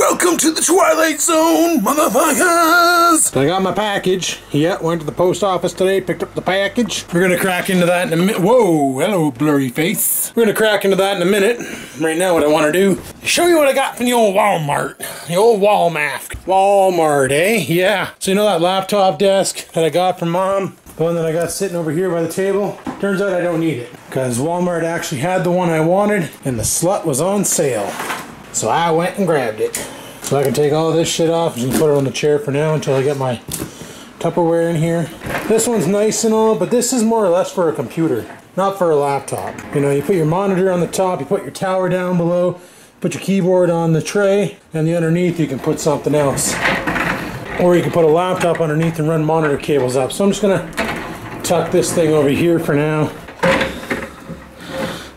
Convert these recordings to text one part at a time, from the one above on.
Welcome to the Twilight Zone, motherfuckers! I got my package. Yeah, went to the post office today, picked up the package. We're gonna crack into that in a minute. Whoa, hello, blurry face. We're gonna crack into that in a minute. Right now, what I want to do, show you what I got from the old Walmart. The old Walmart. Walmart, eh? Yeah. So you know that laptop desk that I got from mom? The one that I got sitting over here by the table? Turns out I don't need it. Because Walmart actually had the one I wanted, and the slut was on sale. So I went and grabbed it. So I can take all this shit off and put it on the chair for now until I get my Tupperware in here. This one's nice and all, but this is more or less for a computer, not for a laptop. You know, you put your monitor on the top, you put your tower down below, put your keyboard on the tray, and the underneath you can put something else. Or you can put a laptop underneath and run monitor cables up. So I'm just gonna tuck this thing over here for now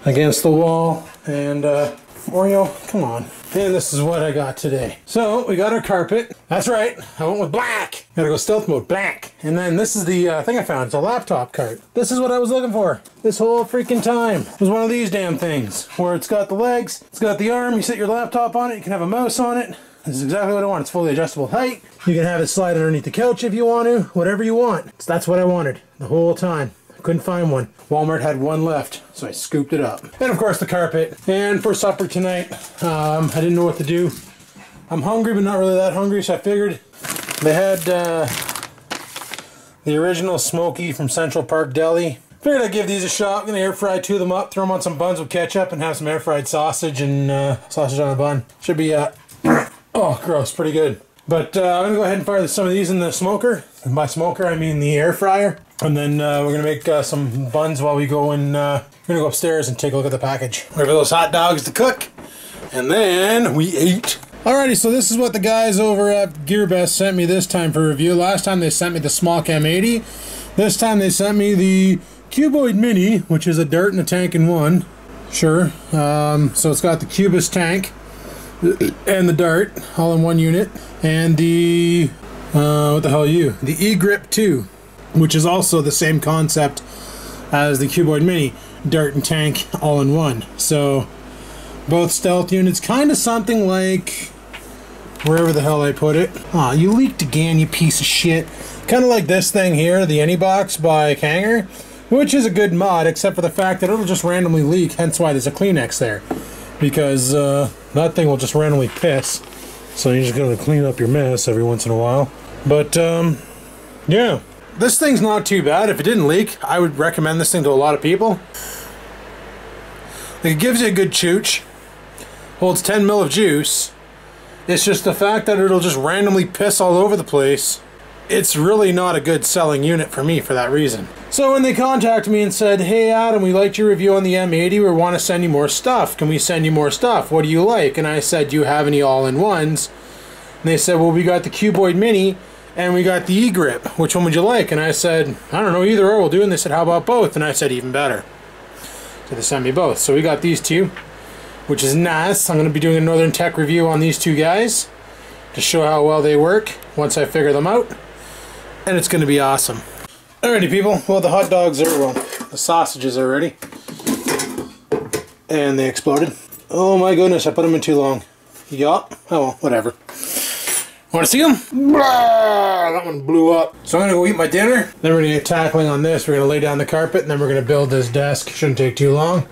against the wall and uh, Oreo, come on. And this is what I got today. So we got our carpet. That's right. I went with black. Gotta go stealth mode, black. And then this is the uh, thing I found. It's a laptop cart. This is what I was looking for this whole freaking time. It was one of these damn things where it's got the legs, it's got the arm. You set your laptop on it. You can have a mouse on it. This is exactly what I want. It's fully adjustable height. You can have it slide underneath the couch if you want to. Whatever you want. So that's what I wanted the whole time. Couldn't find one. Walmart had one left, so I scooped it up. And of course the carpet. And for supper tonight, um, I didn't know what to do. I'm hungry, but not really that hungry, so I figured they had uh, the original Smoky from Central Park Deli. Figured I'd give these a shot. I'm gonna air fry two of them up, throw them on some buns with ketchup, and have some air fried sausage and uh, sausage on a bun. Should be, uh, oh, gross, pretty good. But uh, I'm gonna go ahead and fire some of these in the smoker. And by smoker, I mean the air fryer. And then uh, we're gonna make uh, some buns while we go and uh, we're gonna go upstairs and take a look at the package. Wait for those hot dogs to cook, and then we eat. Alrighty, so this is what the guys over at GearBest sent me this time for review. Last time they sent me the SMOK M80. This time they sent me the Cuboid Mini, which is a dirt and a tank in one. Sure. Um, so it's got the Cubis tank and the dart all in one unit, and the uh, what the hell are you? The E-Grip 2 which is also the same concept as the Cuboid Mini, Dart and Tank all in one. So both stealth units, kind of something like wherever the hell I put it. Aw, you leaked again, you piece of shit. Kind of like this thing here, the Nebox by Kanger, which is a good mod, except for the fact that it'll just randomly leak, hence why there's a Kleenex there. Because uh, that thing will just randomly piss. So you're just gotta clean up your mess every once in a while. But, um, yeah. This thing's not too bad. If it didn't leak, I would recommend this thing to a lot of people. It gives you a good chooch. Holds 10 mil of juice. It's just the fact that it'll just randomly piss all over the place. It's really not a good selling unit for me for that reason. So when they contacted me and said, Hey Adam, we liked your review on the M80, we want to send you more stuff. Can we send you more stuff? What do you like? And I said, Do you have any all-in-ones? And they said, Well, we got the Cuboid Mini and we got the e-grip. Which one would you like? And I said, I don't know, either or we'll do. And they said, how about both? And I said, even better. So they sent me both. So we got these two, which is nice. I'm going to be doing a Northern Tech review on these two guys to show how well they work once I figure them out. And it's going to be awesome. Alrighty, people. Well, the hot dogs are, well, the sausages are ready. And they exploded. Oh my goodness, I put them in too long. Yup. Oh, well, whatever. Want to see them? Blah, that one blew up. So I'm going to go eat my dinner. Then we're going to get tackling on this. We're going to lay down the carpet and then we're going to build this desk. Shouldn't take too long,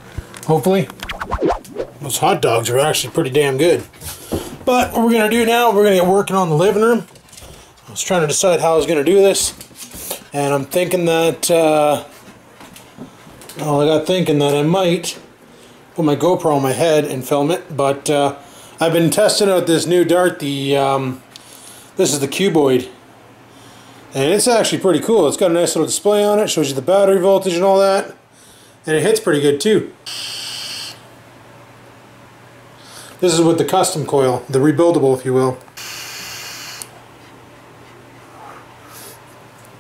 hopefully. Those hot dogs are actually pretty damn good. But what we're going to do now, we're going to get working on the living room. I was trying to decide how I was going to do this. And I'm thinking that, uh, well, I got thinking that I might put my GoPro on my head and film it. But uh, I've been testing out this new dart, the um, this is the cuboid. And it's actually pretty cool. It's got a nice little display on it. Shows you the battery voltage and all that. And it hits pretty good too. This is with the custom coil, the rebuildable if you will.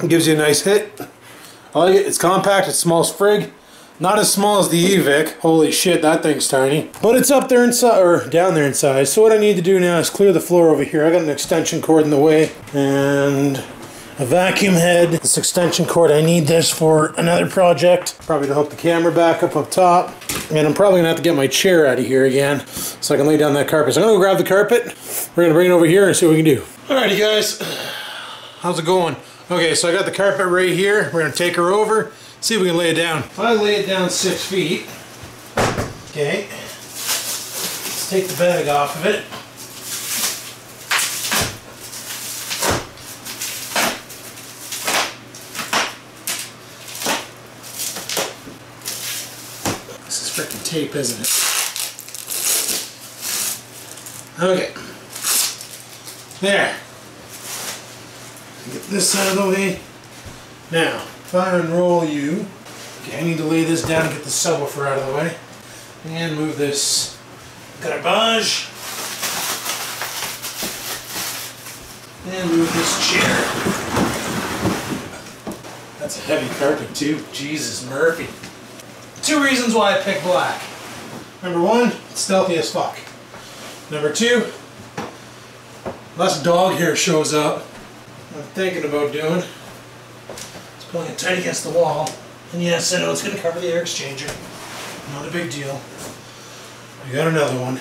It gives you a nice hit. I like it. It's compact, it's small as frig. Not as small as the EVIC. Holy shit, that thing's tiny. But it's up there inside, or down there in size. So what I need to do now is clear the floor over here. I got an extension cord in the way, and a vacuum head, this extension cord. I need this for another project, probably to hook the camera back up up top. And I'm probably gonna have to get my chair out of here again so I can lay down that carpet. So I'm gonna go grab the carpet. We're gonna bring it over here and see what we can do. Alrighty guys, how's it going? Okay, so I got the carpet right here. We're gonna take her over, see if we can lay it down. If I lay it down six feet, okay, let's take the bag off of it. This is freaking tape, isn't it? Okay. There. Get this out of the way. Now, if I unroll you, okay, I need to lay this down and get the subwoofer out of the way. And move this garbage. And move this chair. That's a heavy carpet too. Jesus Murphy. Two reasons why I picked black. Number one, it's stealthy as fuck. Number two, less dog hair shows up. I'm thinking about doing pulling it tight against the wall. And yes, I know it's going to cover the air exchanger. Not a big deal. We got another one.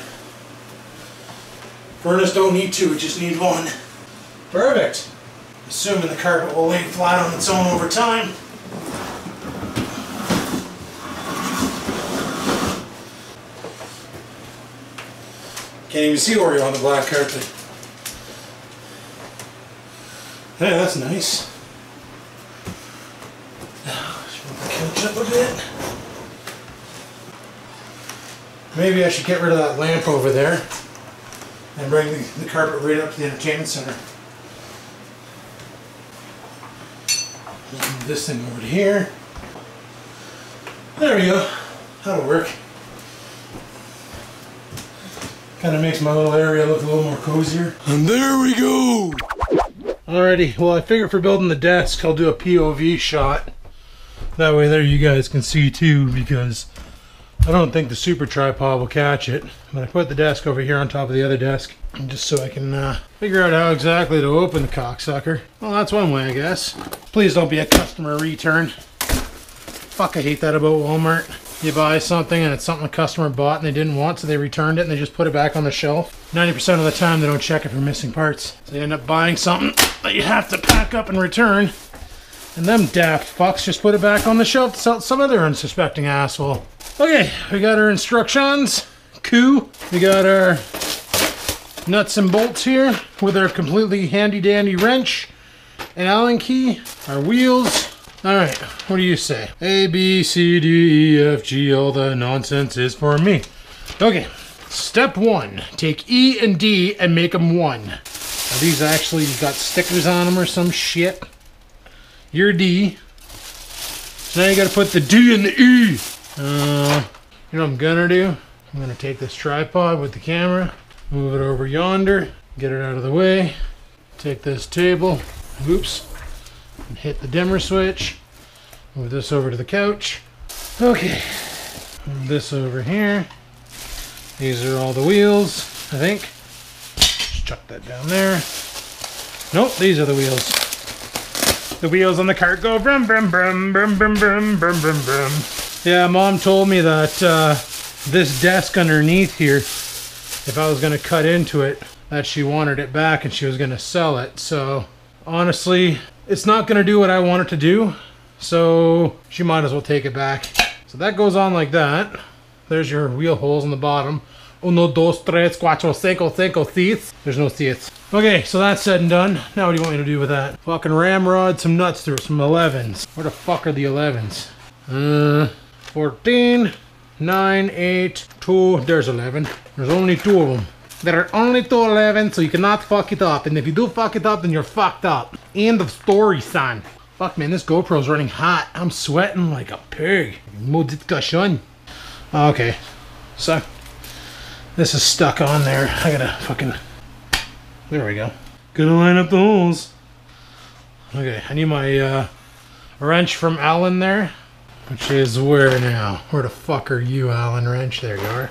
Furnace don't need two, it just needs one. Perfect. Assuming the carpet will lay flat on its own over time. Can't even see Oreo on the black carpet. Hey, that's nice. Should move the couch up a bit. Maybe I should get rid of that lamp over there and bring the, the carpet right up to the entertainment center. Move this thing over to here. There we go. That'll work. Kind of makes my little area look a little more cozier. And there we go. Alrighty, well I figure for building the desk I'll do a POV shot. That way there you guys can see too because I don't think the super tripod will catch it. But I put the desk over here on top of the other desk just so I can uh, figure out how exactly to open the cocksucker. Well that's one way I guess. Please don't be a customer return. Fuck I hate that about Walmart. You buy something and it's something a customer bought and they didn't want, so they returned it and they just put it back on the shelf. 90% of the time they don't check it for missing parts. So they end up buying something that you have to pack up and return. And them daft fucks just put it back on the shelf to sell some other unsuspecting asshole. Okay, we got our instructions. Coup. We got our nuts and bolts here with our completely handy dandy wrench and Allen key. Our wheels. All right, what do you say? A, B, C, D, E, F, G, all the nonsense is for me. Okay, step one, take E and D and make them one. Now these actually got stickers on them or some shit. You're D. So now you gotta put the D and the E. Uh, you know what I'm gonna do? I'm gonna take this tripod with the camera, move it over yonder, get it out of the way, take this table, oops, and hit the dimmer switch. Move this over to the couch. Okay. This over here. These are all the wheels, I think. Just chuck that down there. Nope, these are the wheels. The wheels on the cart go brum brum brum brum brum brum brum brum brum. Yeah, mom told me that uh, this desk underneath here, if I was gonna cut into it, that she wanted it back and she was gonna sell it. So honestly, it's not gonna do what I want it to do. So she might as well take it back. So that goes on like that. There's your wheel holes in the bottom. Uno, dos, tres, cuatro, cinco, cinco, seats. There's no seats. Okay, so that's said and done. Now what do you want me to do with that? Fucking ramrod some nuts through some 11s. Where the fuck are the 11s? Uh, 14, 9, 8, 2. There's 11. There's only two of them. There are only two 11, so you cannot fuck it up. And if you do fuck it up, then you're fucked up. End of story, son. Fuck, man, this GoPro's running hot. I'm sweating like a pig. Maudit cochon. Okay, so this is stuck on there. I gotta fucking. There we go. Gonna line up the holes. Okay, I need my uh, wrench from Alan there, which is where now? Where the fuck are you, Alan Wrench? There you are.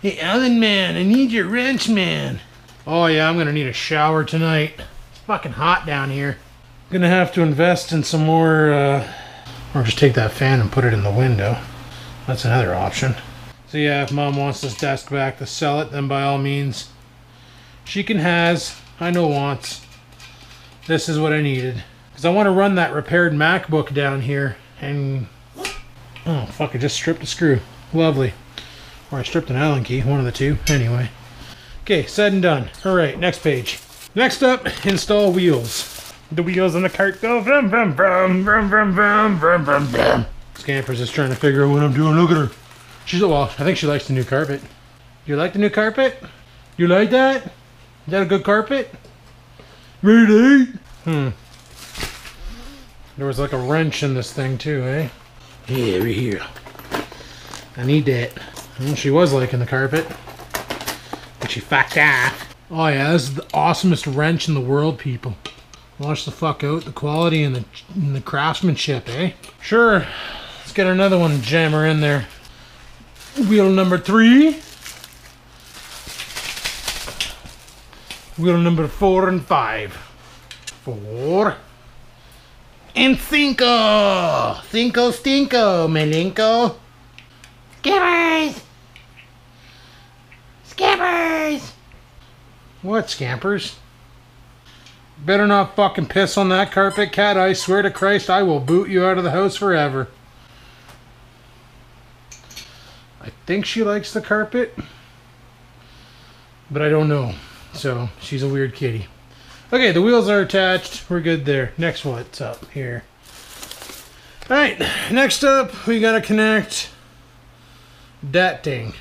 Hey, Alan, man, I need your wrench, man. Oh yeah, I'm gonna need a shower tonight. It's fucking hot down here. Gonna have to invest in some more, uh, or just take that fan and put it in the window. That's another option. So yeah, if mom wants this desk back to sell it, then by all means, she can has. I know wants. This is what I needed. Because I want to run that repaired MacBook down here and... Oh, fuck, I just stripped a screw. Lovely. Or I stripped an Allen key, one of the two. Anyway. Okay, said and done. Alright, next page. Next up, install wheels. The wheels on the cart go vroom vroom vroom vroom vroom vroom vroom vroom vroom. Scamper's just trying to figure out what I'm doing. Look at her. She's well, I think she likes the new carpet. You like the new carpet? You like that? Is that a good carpet? Really? Hmm. There was like a wrench in this thing too, eh? Yeah, right here. I need that. Well, she was liking the carpet. But she fucked off. Oh yeah, this is the awesomest wrench in the world, people. Watch the fuck out, the quality and the, and the craftsmanship, eh? Sure, let's get another one jammer in there. Wheel number three. Wheel number four and five. Four. And cinco. Cinco stinko, melinko. Skippers. Skippers. What, scampers? Better not fucking piss on that carpet, cat. I swear to Christ, I will boot you out of the house forever. I think she likes the carpet, but I don't know. So she's a weird kitty. Okay, the wheels are attached. We're good there. Next, what's up here? All right, next up, we gotta connect that thing.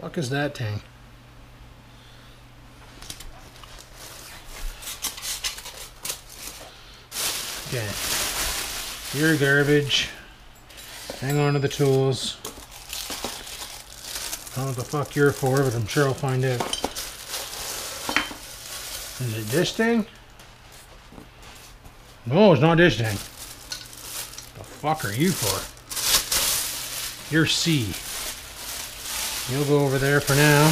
Fuck is that thing? Okay, you're garbage. Hang on to the tools. I don't know what the fuck you're for, but I'm sure I'll find out. Is it this thing? No, it's not this thing. What The fuck are you for? You're C. You'll go over there for now.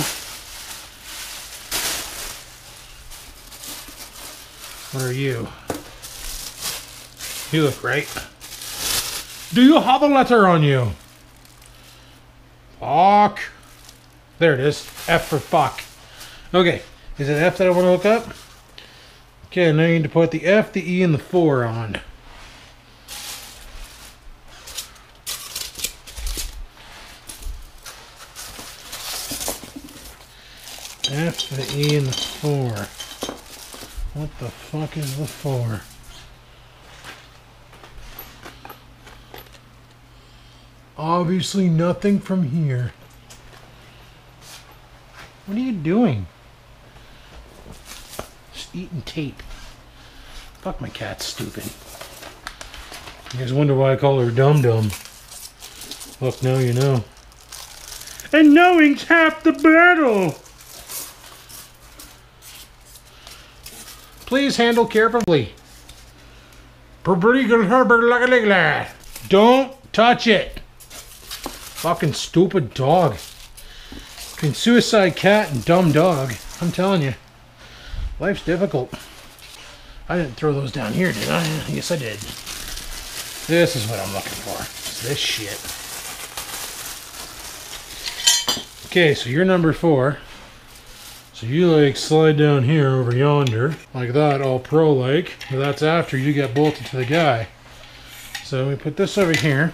What are you? You look great. Do you have a letter on you? Fuck. There it is. F for fuck. Okay. Is it F that I want to look up? Okay, now you need to put the F, the E, and the 4 on. F, the E, and the 4. What the fuck is the 4? Obviously nothing from here. What are you doing? Just eating tape. Fuck my cat's stupid. You guys wonder why I call her Dum Dum. Look, now you know. And knowing's half the battle! Please handle carefully. Don't touch it. Fucking stupid dog. Between suicide cat and dumb dog, I'm telling you, life's difficult. I didn't throw those down here, did I? Yes, I did. This is what I'm looking for. It's this shit. Okay, so you're number four. So you like slide down here over yonder, like that, all pro-like. That's after you get bolted to the guy. So we put this over here.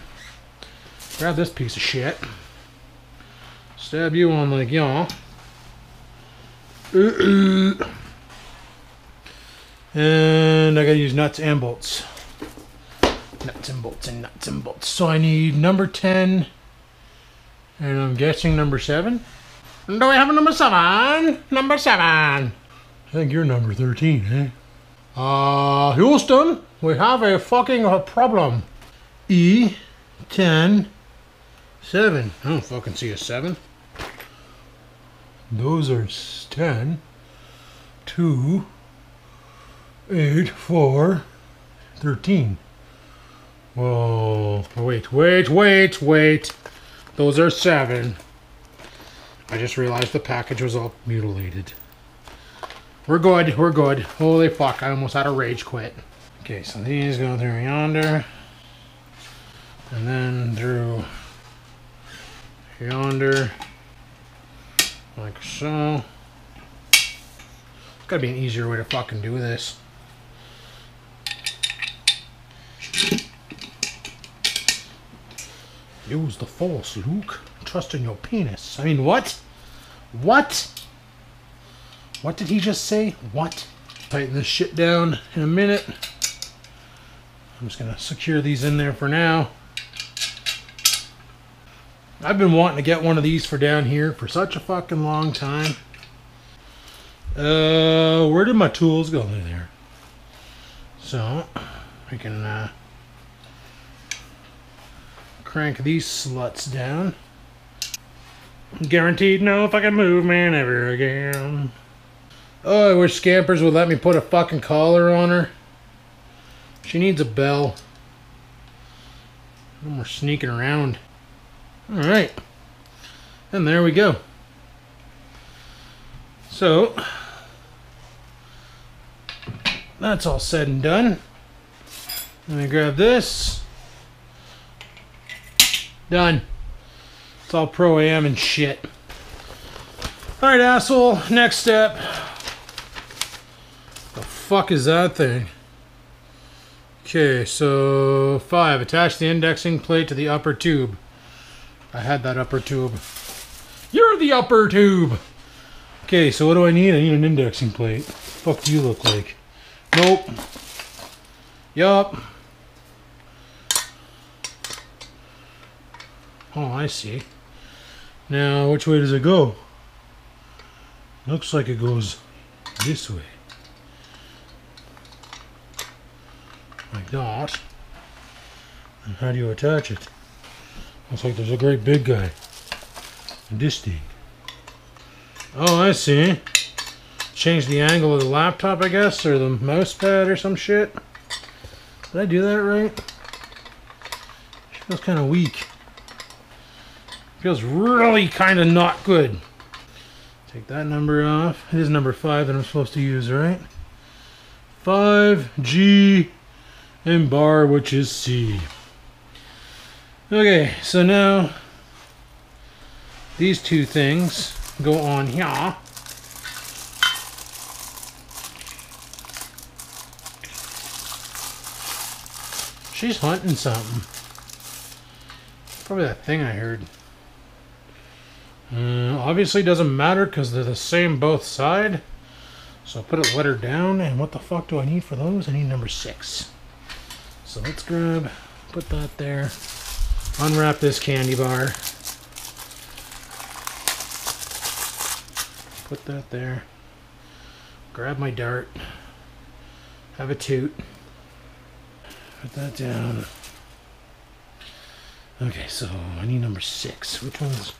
Grab this piece of shit. Stab you on like y'all. And I gotta use nuts and bolts. Nuts and bolts and nuts and bolts. So I need number 10. And I'm guessing number 7. Do we have a number 7? Number 7. I think you're number 13, eh? Uh, Houston, we have a fucking problem. E, 10, Seven. I don't fucking see a seven. Those are ten. Two. Eight. Four. Thirteen. Whoa. Wait, wait, wait, wait. Those are seven. I just realized the package was all mutilated. We're good. We're good. Holy fuck! I almost had a rage quit. Okay, so these go through yonder, and then through yonder, like so. Gotta be an easier way to fucking do this. Use the force, Luke. Trust in your penis. I mean, what? What? What did he just say? What? Tighten this shit down in a minute. I'm just gonna secure these in there for now. I've been wanting to get one of these for down here for such a fucking long time. Uh, where did my tools go? They're there. So, we can uh, crank these sluts down. Guaranteed no fucking movement ever again. Oh, I wish Scampers would let me put a fucking collar on her. She needs a bell. No more sneaking around. Alright. And there we go. So, that's all said and done. Let me grab this. Done. It's all pro am and shit. Alright, asshole. Next step. The fuck is that thing? Okay, so five. Attach the indexing plate to the upper tube. I had that upper tube. You're the upper tube! Okay, so what do I need? I need an indexing plate. Fuck do you look like? Nope. Yup. Oh, I see. Now, which way does it go? Looks like it goes this way. Like that. And how do you attach it? Looks like there's a great big guy. This thing. Oh, I see. Change the angle of the laptop, I guess, or the mouse pad or some shit. Did I do that right? Feels kind of weak. Feels really kind of not good. Take that number off. It is number 5 that I'm supposed to use, right? 5, G, and bar, which is C. Okay, so now these two things go on here. She's hunting something. Probably that thing I heard. Uh, obviously doesn't matter because they're the same both side. So put it let her down. And what the fuck do I need for those? I need number six. So let's grab, put that there. Unwrap this candy bar. Put that there. Grab my dart. Have a toot. Put that down. Okay, so I need number six. Which ones?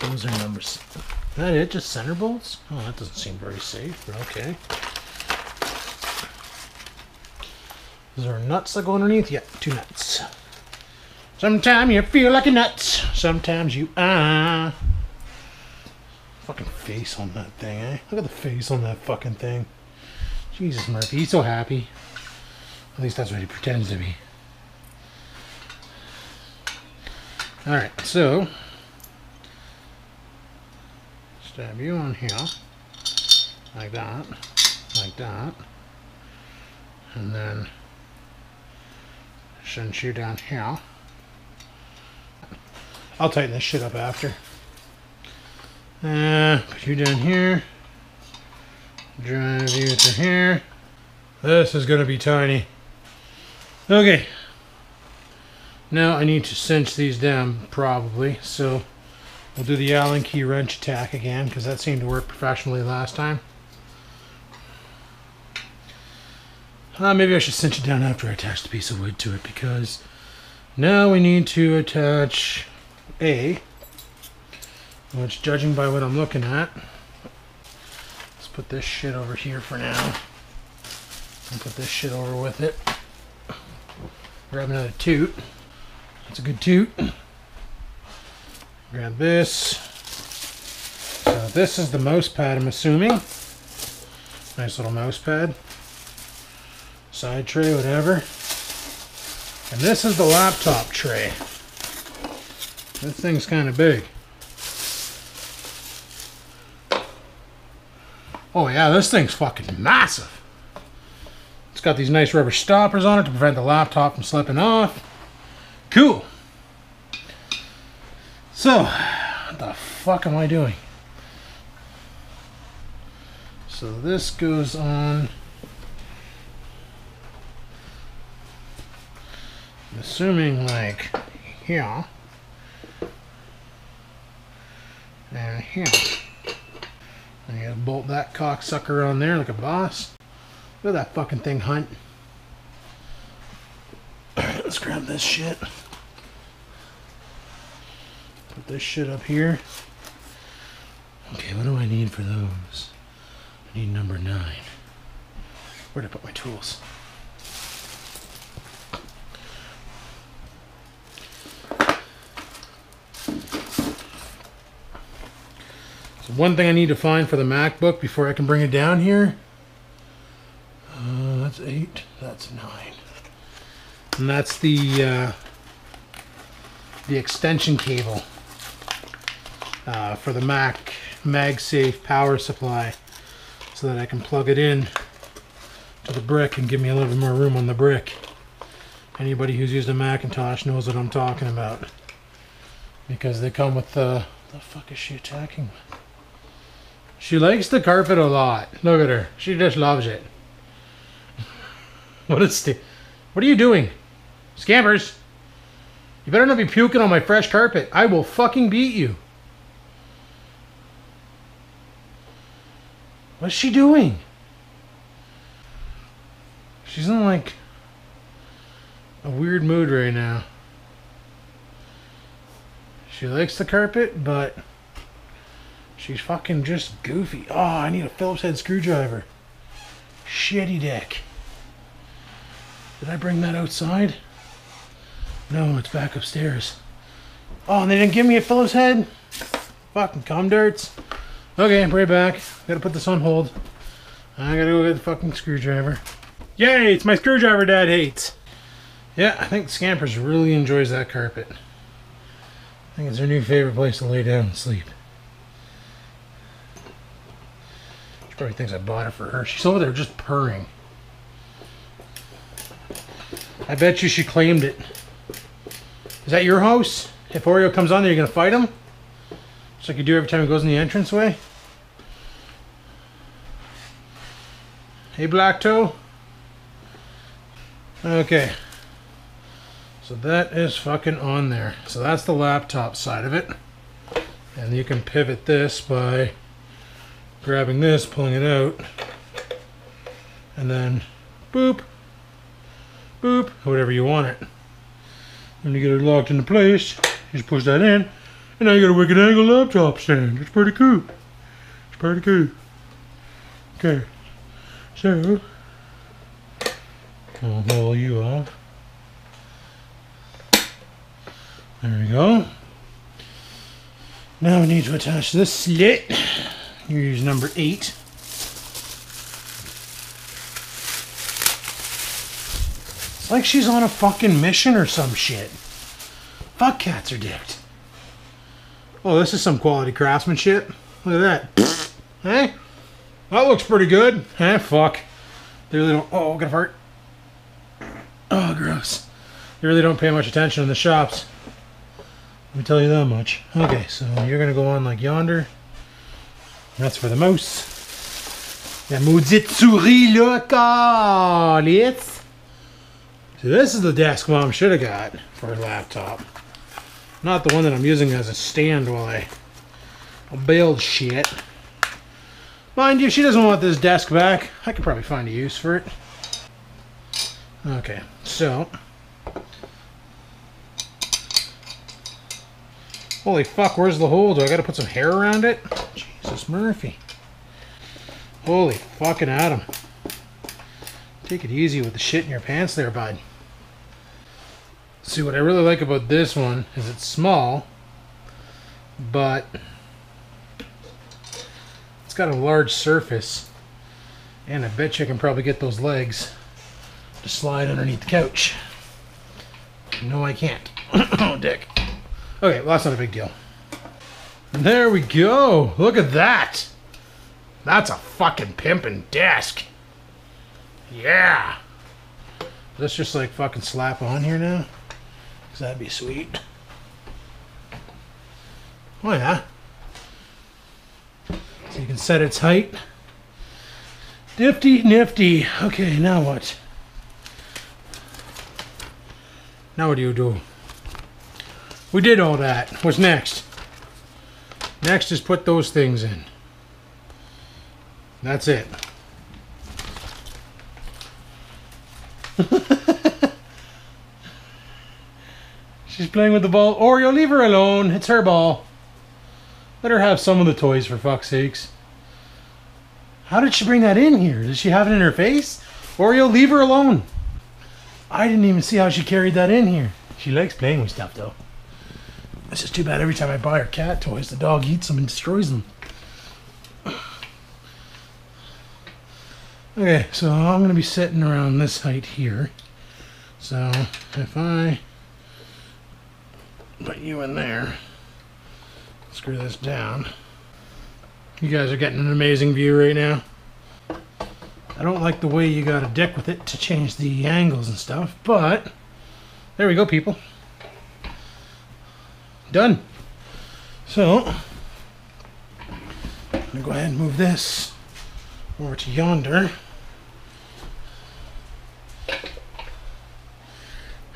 Those are numbers. Is that it? Just center bolts? Oh, that doesn't seem very safe, but okay. Is there nuts that go underneath? Yeah, two nuts. Sometimes you feel like a nuts. Sometimes you are. Fucking face on that thing, eh? Look at the face on that fucking thing. Jesus, Murphy, he's so happy. At least that's what he pretends to be. Alright, so stab you on here like that like that and then send you down here I'll tighten this shit up after uh, put you down here drive you to here this is gonna be tiny Okay. Now I need to cinch these down, probably. So we'll do the Allen key wrench attack again, because that seemed to work professionally last time. Uh, maybe I should cinch it down after I attach the piece of wood to it, because now we need to attach A, which judging by what I'm looking at, let's put this shit over here for now, and put this shit over with it. Grab another toot. That's a good toot. Grab this. So this is the mouse pad, I'm assuming. Nice little mouse pad. Side tray, whatever. And this is the laptop tray. This thing's kind of big. Oh yeah, this thing's fucking massive. It's got these nice rubber stoppers on it to prevent the laptop from slipping off. Cool. So, what the fuck am I doing? So this goes on. I'm assuming like here and here. And you gotta bolt that cocksucker on there like a boss. Look at that fucking thing, Hunt. Alright, let's grab this shit. Put this shit up here. Okay, what do I need for those? I need number nine. Where'd I put my tools? One thing I need to find for the MacBook before I can bring it down here. Uh, that's eight. That's nine. And that's the uh, the extension cable uh, for the Mac MagSafe power supply, so that I can plug it in to the brick and give me a little bit more room on the brick. Anybody who's used a Macintosh knows what I'm talking about because they come with the. The fuck is she attacking with? She likes the carpet a lot. Look at her. She just loves it. what is the? What are you doing? Scampers! You better not be puking on my fresh carpet. I will fucking beat you. What's she doing? She's in like a weird mood right now. She likes the carpet, but she's fucking just goofy. Oh, I need a Phillips head screwdriver. Shitty dick. Did I bring that outside? No, it's back upstairs. Oh, and they didn't give me a Phillips head? Fucking cum darts. Okay, I'm right back. Gotta put this on hold. I gotta go get the fucking screwdriver. Yay, it's my screwdriver dad hates. Yeah, I think Scampers really enjoys that carpet. I think it's her new favorite place to lay down and sleep. She probably thinks I bought it for her. She's over there just purring. I bet you she claimed it. Is that your house? If Oreo comes on there, you're gonna fight him? Just like you do every time he goes in the entranceway? Hey, Black Toe. Okay. So that is fucking on there. So that's the laptop side of it. And you can pivot this by grabbing this, pulling it out, and then boop, boop, whatever you want it. When you get it locked into place, you just push that in, and now you got a wicked angle laptop stand. It's pretty cool. It's pretty cool. Okay. So, I'll haul you off. There we go. Now we need to attach this slit. Use number eight. It's like she's on a fucking mission or some shit. Fuck cats are dicked. Oh, this is some quality craftsmanship. Look at that. hey? That looks pretty good. Eh, fuck. They really don't. Oh, gonna fart. Oh, gross. They really don't pay much attention in the shops. Let me tell you that much. Okay, so you're gonna go on like yonder. That's for the mouse. La maudite souris là, calice. So this is the desk mom should have got for her laptop. Not the one that I'm using as a stand while I build shit. Mind you, she doesn't want this desk back. I could probably find a use for it. Okay, so Holy fuck, where's the hole? Do I gotta put some hair around it? Murphy. Holy fucking Adam. Take it easy with the shit in your pants there, bud. See, what I really like about this one is it's small, but it's got a large surface And I bet you I can probably get those legs to slide underneath the couch. No, I can't. oh, dick. Okay, well, that's not a big deal. There we go. Look at that. That's a fucking pimpin' desk. Yeah. Let's just like fucking slap on here now. Cause that'd be sweet. Oh yeah. So you can set its height. Nifty, nifty. Okay, now what? Now what do you do? We did all that. What's next? Next is put those things in. That's it. She's playing with the ball. Oreo, leave her alone. It's her ball. Let her have some of the toys, for fuck's sakes. How did she bring that in here? Does she have it in her face? Oreo, leave her alone. I didn't even see how she carried that in here. She likes playing with stuff, though. It's just too bad every time I buy her cat toys, the dog eats them and destroys them. Okay, so I'm going to be sitting around this height here. So if I put you in there, screw this down. You guys are getting an amazing view right now. I don't like the way you got a deck with it to change the angles and stuff, but there we go, people. Done. So, I'm going to go ahead and move this over to yonder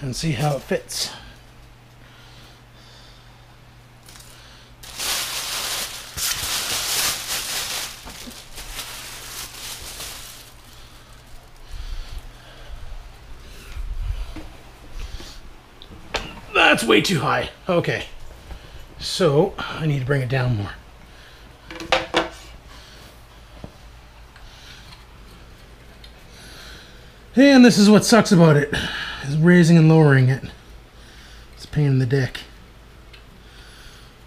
and see how it fits. That's way too high. Okay. So, I need to bring it down more. And this is what sucks about it, is raising and lowering it. It's a pain in the dick.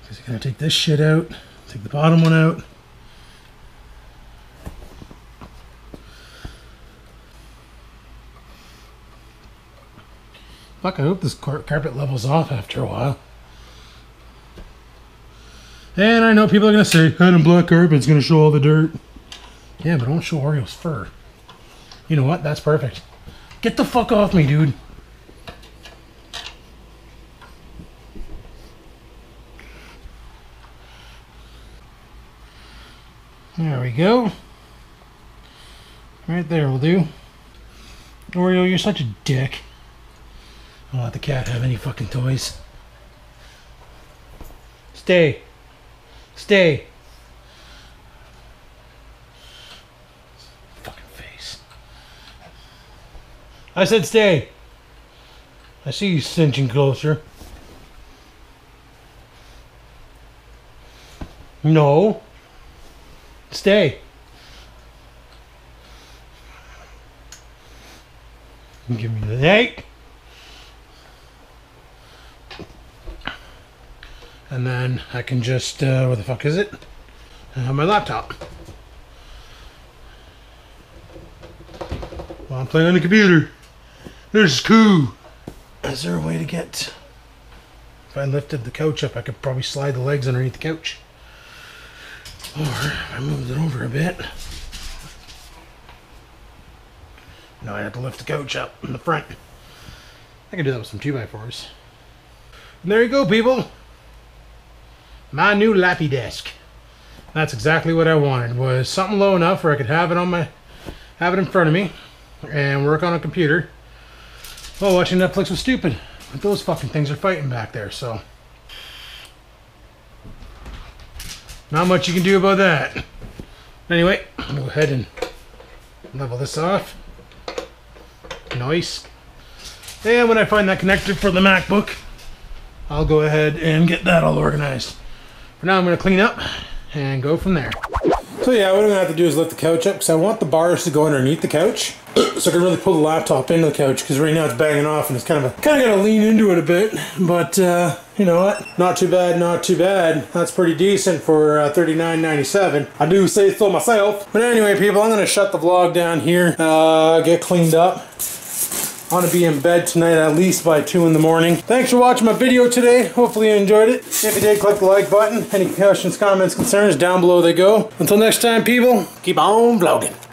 Because you gotta take this shit out, take the bottom one out. Fuck, I hope this car carpet levels off after a while. And I know people are gonna say, Adam Black Carpet's gonna show all the dirt. Yeah, but I don't show Oreo's fur. You know what? That's perfect. Get the fuck off me, dude. There we go. Right there will do. Oreo, you're such a dick. I Don't let the cat have any fucking toys. Stay. Stay. Fucking face. I said stay. I see you cinching closer. No. Stay. Give me the eight. And then I can just, uh, where the fuck is it? Uh, my laptop. While I'm playing on the computer. This is cool. Is there a way to get... If I lifted the couch up, I could probably slide the legs underneath the couch. Or if I moved it over a bit. No, I have to lift the couch up in the front. I can do that with some 2x4s. And there you go, people my new lappy desk. That's exactly what I wanted. Was something low enough where I could have it on my, have it in front of me, and work on a computer. Well, watching Netflix was stupid. But those fucking things are fighting back there, so. Not much you can do about that. Anyway, gonna go ahead and level this off. Nice. And when I find that connector for the MacBook, I'll go ahead and get that all organized. For now, I'm to clean up and go from there. So yeah, what I'm to have to do is lift the couch up because I want the bars to go underneath the couch. so I can really pull the laptop into the couch because right now it's banging off and it's kind of a, kind of got to lean into it a bit. But uh, you know what? Not too bad, not too bad. That's pretty decent for uh, $39.97. I do say so myself. But anyway, people, I'm gonna shut the vlog down here. Uh, get cleaned up. I want to be in bed tonight at least by 2 in the morning. Thanks for watching my video today. Hopefully you enjoyed it. If you did, click the like button. Any questions, comments, concerns, down below they go. Until next time, people, keep on vlogging.